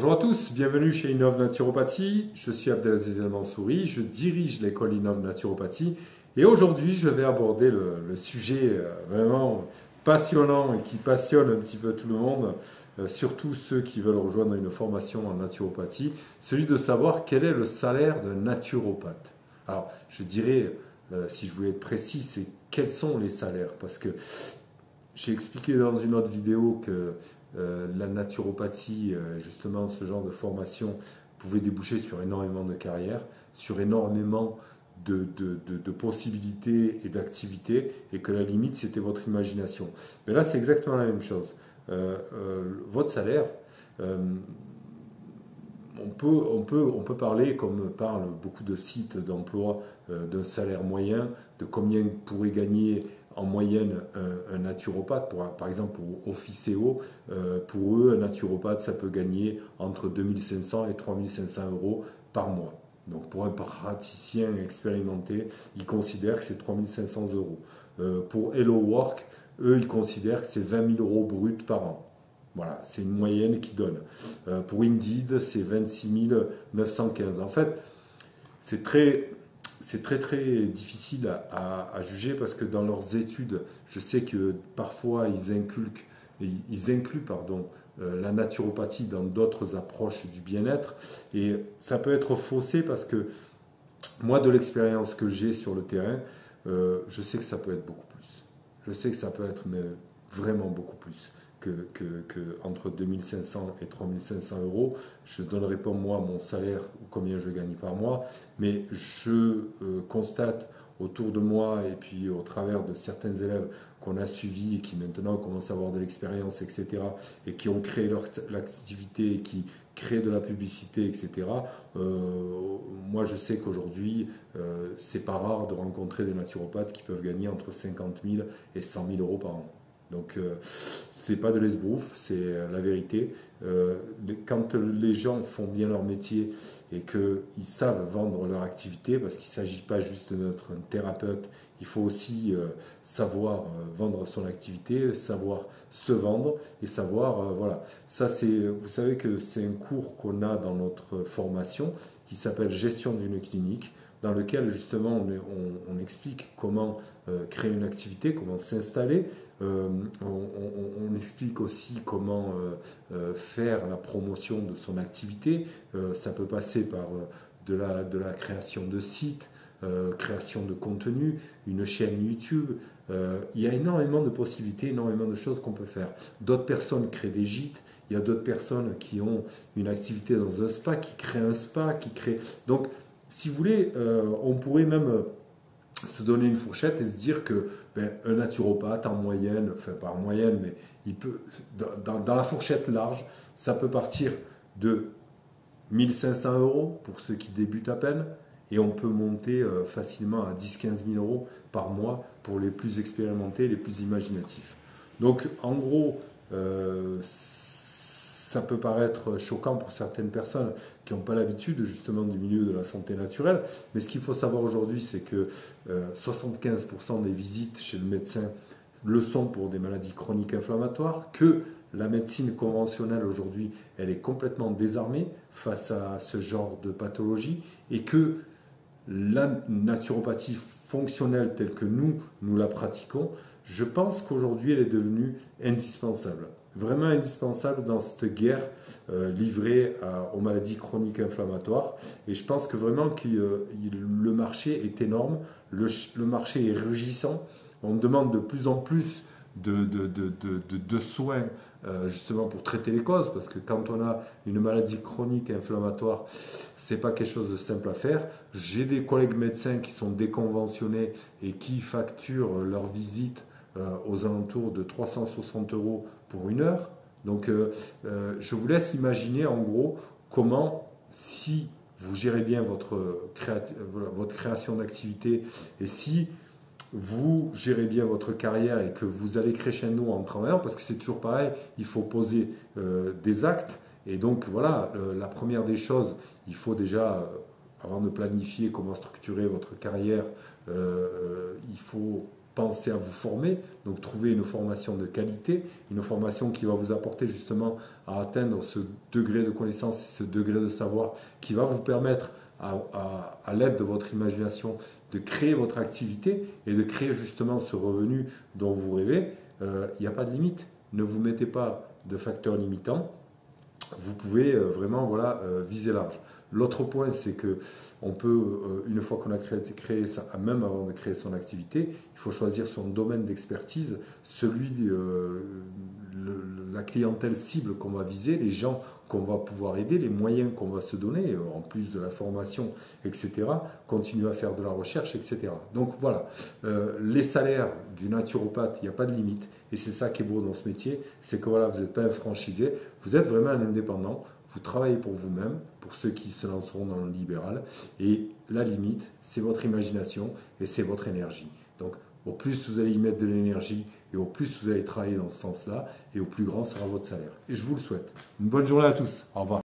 Bonjour à tous, bienvenue chez Innov Naturopathie. Je suis Abdelaziz El Mansouri, je dirige l'école Innov Naturopathie et aujourd'hui je vais aborder le, sujet euh, vraiment passionnant et qui passionne un petit peu tout le monde, euh, surtout ceux qui veulent rejoindre une formation en naturopathie, celui de savoir quel est le salaire d'un naturopathe. Alors je dirais, euh, si je voulais être précis, c'est quels sont les salaires? Parce que j'ai expliqué dans une autre vidéo que la naturopathie, euh, justement, ce genre de formation pouvait déboucher sur énormément de carrières, sur énormément de, possibilités et d'activités, et que la limite, c'était votre imagination. Mais là, c'est exactement la même chose. Euh, votre salaire, on peut, on, peut, parler, comme parlent beaucoup de sites d'emploi, d'un salaire moyen, de combien pourrez gagner en moyenne un, naturopathe, pour, par exemple pour Officeo, euh, pour eux, un naturopathe, ça peut gagner entre 2500 et 3500 euros par mois. Donc pour un praticien expérimenté, ils considèrent que c'est 3500 euros. Euh, pour Hello Work, eux, ils considèrent que c'est 20 000 euros bruts par an. Voilà, c'est une moyenne qui donne. Euh, pour Indeed, c'est 26 915. En fait, c'est très, c'est très très difficile à, juger parce que dans leurs études, je sais que parfois ils inculquent, ils incluent pardon, euh, la naturopathie dans d'autres approches du bien-être et ça peut être faussé parce que moi de l'expérience que j'ai sur le terrain, euh, je sais que ça peut être beaucoup plus. Je sais que ça peut être mais vraiment beaucoup plus que, entre 2500 et 3500 euros. Je ne donnerai pas moi mon salaire ou combien je gagne par mois, mais je euh, constate autour de moi et puis au travers de certains élèves qu'on a suivis et qui maintenant commencent à avoir de l'expérience, etc., et qui ont créé leur activité et qui créent de la publicité, etc., euh, moi je sais qu'aujourd'hui, euh, c'est pas rare de rencontrer des naturopathes qui peuvent gagner entre 50 000 et 100 000 euros par an. Donc, euh, c'est pas de l'esbrouf, c'est euh, la vérité. Euh, quand les gens font bien leur métier et qu'ils savent vendre leur activité, parce qu'il ne s'agit pas juste d'être un thérapeute, il faut aussi savoir vendre son activité, savoir se vendre et savoir, voilà. Ça, c'est, vous savez que c'est un cours qu'on a dans notre formation qui s'appelle Gestion d'une clinique dans lequel justement on, explique comment créer une activité, comment s'installer, euh, on, explique aussi comment euh, euh, faire la promotion de son activité. ça peut passer par de la, de la création de sites, création de contenu, une chaîne YouTube. il y a énormément de possibilités, énormément de choses qu'on peut faire. D'autres personnes créent des gîtes. Il y a d'autres personnes qui ont une activité dans un spa, qui créent un spa, qui créent. Donc, si vous voulez, on pourrait même se donner une fourchette et se dire que ben, un naturopathe en moyenne, enfin pas en moyenne, mais il peut, dans, la fourchette large, ça peut partir de 1500 euros pour ceux qui débutent à peine, et on peut monter euh, facilement à 10-15 000 euros par mois pour les plus expérimentés, les plus imaginatifs. Donc en gros, euh, ça peut paraître choquant pour certaines personnes qui n'ont pas l'habitude justement du milieu de la santé naturelle, mais ce qu'il faut savoir aujourd'hui, c'est que 75% euh, des visites chez le médecin le sont pour des maladies chroniques inflammatoires, que la médecine conventionnelle aujourd'hui, elle est complètement désarmée face à ce genre de pathologie, et que la naturopathie fonctionnelle telle que nous, nous la pratiquons, je pense qu'aujourd'hui, elle est devenue indispensable vraiment indispensable dans cette guerre euh, livrée aux maladies chroniques inflammatoires. Et je pense que vraiment que euh, le marché est énorme, le, marché est rugissant. On demande de plus en plus de, soins euh, justement pour traiter les causes, parce que quand on a une maladie chronique inflammatoire, c'est pas quelque chose de simple à faire. J'ai des collègues médecins qui sont déconventionnés et qui facturent leur visite aux alentours de 360 euros pour une heure. Donc euh, euh, je vous laisse imaginer en gros comment si vous gérez bien votre, votre création d'activité et si vous gérez bien votre carrière et que vous allez nous en travaillant, parce que c'est toujours pareil, il faut poser euh, des actes. Et donc voilà, la première des choses, il faut déjà, avant de planifier comment structurer votre carrière, il faut pensez à vous former, donc trouver une formation de qualité, une formation qui va vous apporter justement à atteindre ce degré de connaissance et ce degré de savoir qui va vous permettre à, l'aide de votre imagination de créer votre activité et de créer justement ce revenu dont vous rêvez. Euh, il n'y a pas de limite. Ne vous mettez pas de facteurs limitants. Vous pouvez euh, vraiment voilà, euh, viser large. L'autre point, c'est que on peut, euh, une fois qu'on a créé, créé, ça, même avant de créer son activité, il faut choisir son domaine d'expertise, celui, euh, la clientèle cible qu'on va viser, les gens qu'on va pouvoir aider, les moyens qu'on va se donner, euh, en plus de la formation, etc. Continuer à faire de la recherche, etc. Donc voilà, les salaires du naturopathe, il n'y a pas de limite. Et c'est ça qui est beau dans ce métier, c'est que voilà, vous n'êtes pas un franchisé, vous êtes vraiment un indépendant. Vous travaillez pour vous-même, pour ceux qui se lanceront dans le libéral. Et la limite, c'est votre imagination et c'est votre énergie. Donc, au plus vous allez y mettre de l'énergie et au plus vous allez travailler dans ce sens-là, et au plus grand sera votre salaire. Et je vous le souhaite. Une bonne journée à tous. Au revoir.